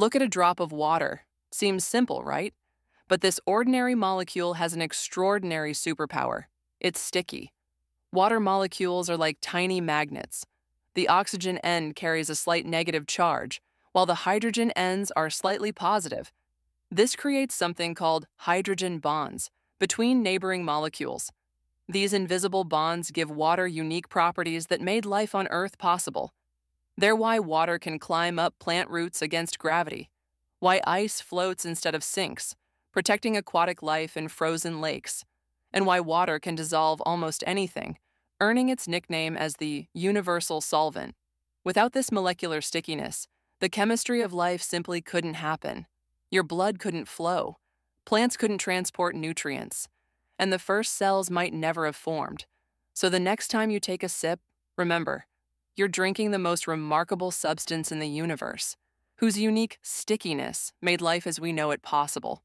Look at a drop of water. Seems simple, right? But this ordinary molecule has an extraordinary superpower. It's sticky. Water molecules are like tiny magnets. The oxygen end carries a slight negative charge, while the hydrogen ends are slightly positive. This creates something called hydrogen bonds between neighboring molecules. These invisible bonds give water unique properties that made life on Earth possible. They're why water can climb up plant roots against gravity, why ice floats instead of sinks, protecting aquatic life in frozen lakes, and why water can dissolve almost anything, earning its nickname as the universal solvent. Without this molecular stickiness, the chemistry of life simply couldn't happen. Your blood couldn't flow, plants couldn't transport nutrients, and the first cells might never have formed. So the next time you take a sip, remember, you're drinking the most remarkable substance in the universe, whose unique stickiness made life as we know it possible.